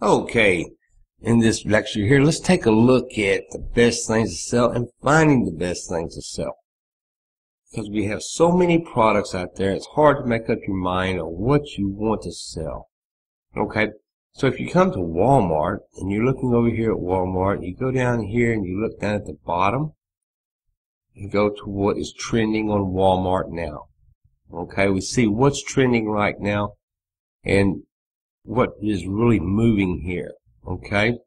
Okay, in this lecture here, let's take a look at the best things to sell and finding the best things to sell. Because we have so many products out there, it's hard to make up your mind on what you want to sell. Okay, so if you come to Walmart and you're looking over here at Walmart, you go down here and you look down at the bottom and go to what is trending on Walmart now. Okay, we see what's trending right now and what is really moving here. Okay?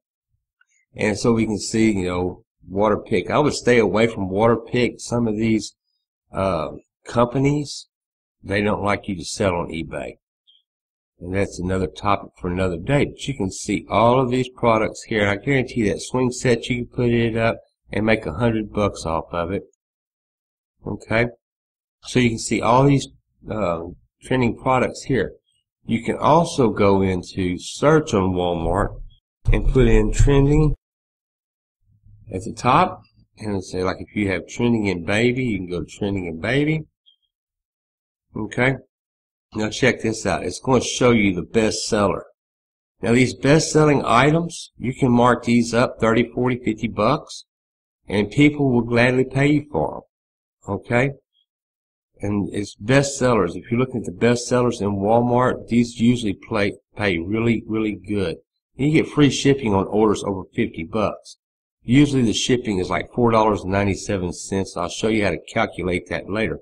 And so we can see, you know, Waterpik. I would stay away from Waterpik. Some of these uh, companies, they don't like you to sell on eBay. And that's another topic for another day. But you can see all of these products here. I guarantee that swing set, you can put it up and make a hundred bucks off of it. Okay? So you can see all these uh, trending products here. You can also go into search on Walmart and put in trending at the top. And say like if you have trending in baby you can go to trending in baby. Okay. Now check this out. It's going to show you the best seller. Now these best selling items you can mark these up 30 40 50 bucks and people will gladly pay you for them okay and it's best sellers. If you're looking at the best sellers in Walmart, these usually play, pay really, really good. And you get free shipping on orders over 50 bucks. Usually the shipping is like $4.97. I'll show you how to calculate that later.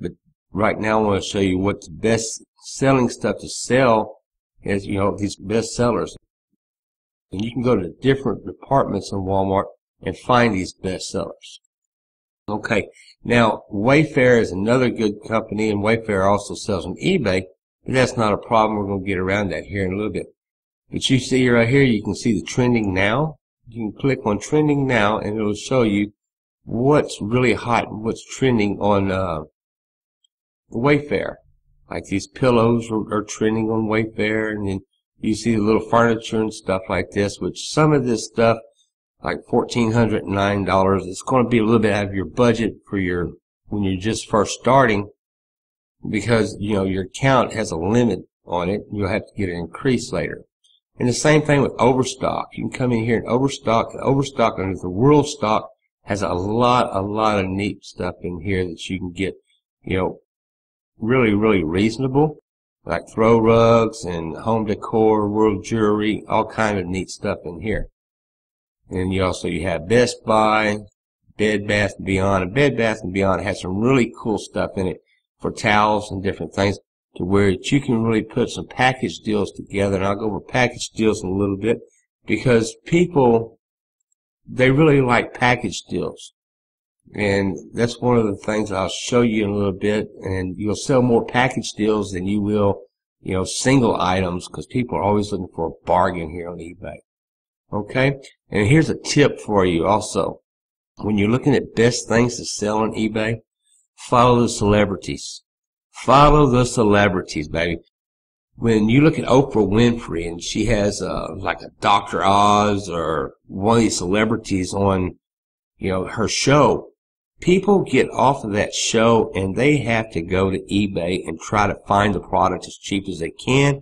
But right now I want to show you what the best selling stuff to sell is, you know, these best sellers. And you can go to different departments in Walmart and find these best sellers. Okay, now Wayfair is another good company, and Wayfair also sells on eBay, but that's not a problem. We're going to get around that here in a little bit. But you see right here, you can see the trending now. You can click on trending now, and it'll show you what's really hot and what's trending on uh, Wayfair. Like these pillows are, are trending on Wayfair, and then you see the little furniture and stuff like this, which some of this stuff like fourteen hundred nine dollars. It's going to be a little bit out of your budget for your when you're just first starting, because you know your account has a limit on it. You'll have to get an increase later. And the same thing with overstock. You can come in here and overstock. The overstock under the Worldstock has a lot, a lot of neat stuff in here that you can get, you know, really, really reasonable. Like throw rugs and home decor, world jewelry, all kind of neat stuff in here. And you also you have Best Buy, Bed Bath & Beyond. And Bed Bath & Beyond has some really cool stuff in it for towels and different things to where you can really put some package deals together. And I'll go over package deals in a little bit because people, they really like package deals. And that's one of the things I'll show you in a little bit. And you'll sell more package deals than you will, you know, single items because people are always looking for a bargain here on eBay. Okay? And here's a tip for you also. When you're looking at best things to sell on eBay, follow the celebrities. Follow the celebrities, baby. When you look at Oprah Winfrey and she has uh, like a Dr. Oz or one of these celebrities on, you know, her show, people get off of that show and they have to go to eBay and try to find the product as cheap as they can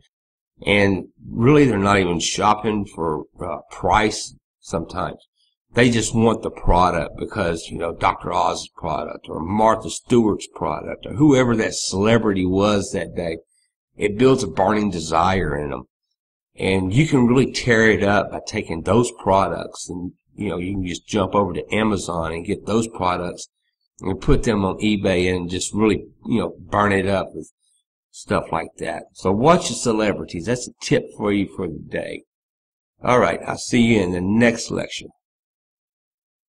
and really they're not even shopping for uh, price sometimes. They just want the product because, you know, Dr. Oz's product or Martha Stewart's product or whoever that celebrity was that day. It builds a burning desire in them. And you can really tear it up by taking those products and, you know, you can just jump over to Amazon and get those products and put them on eBay and just really, you know, burn it up with stuff like that. So watch the celebrities. That's a tip for you for the day. All right. I'll see you in the next lecture.